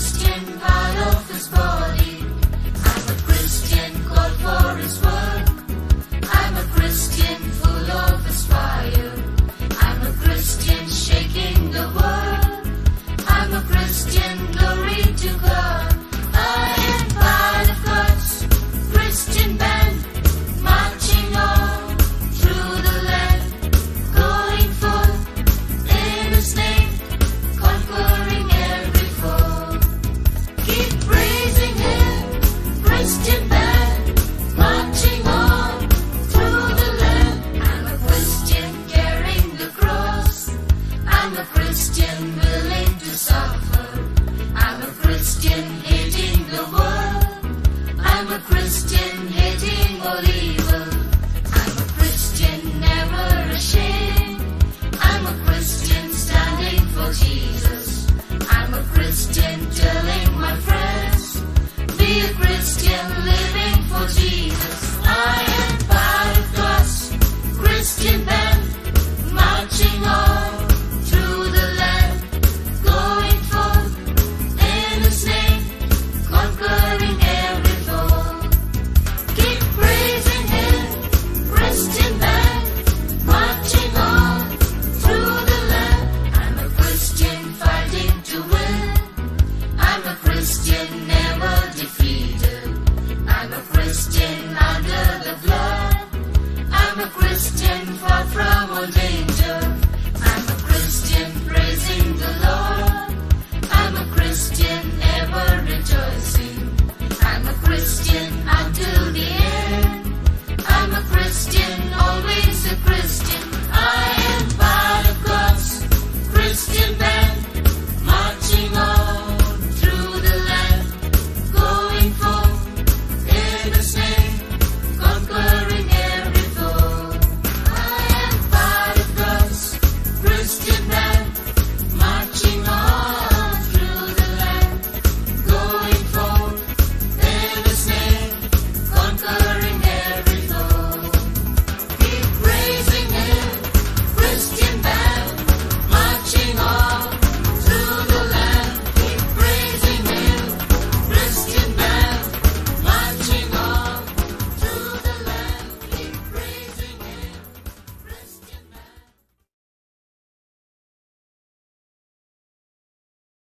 Christian the Offersborg. I'm a Christian willing to suffer. I'm a Christian hating the world. I'm a Christian hating Bolivia. Christian, never defeated. I'm a Christian under the blood. I'm a Christian, far from all danger.